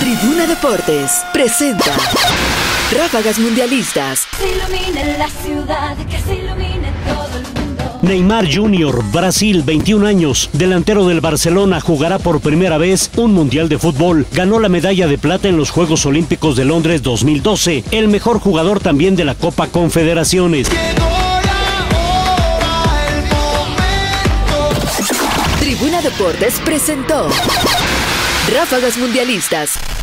Tribuna Deportes presenta Ráfagas Mundialistas. se ilumine la ciudad, que se ilumine todo el mundo. Neymar Jr., Brasil, 21 años, delantero del Barcelona, jugará por primera vez un Mundial de Fútbol. Ganó la medalla de plata en los Juegos Olímpicos de Londres 2012, el mejor jugador también de la Copa Confederaciones. Tribuna Deportes presentó Ráfagas Mundialistas.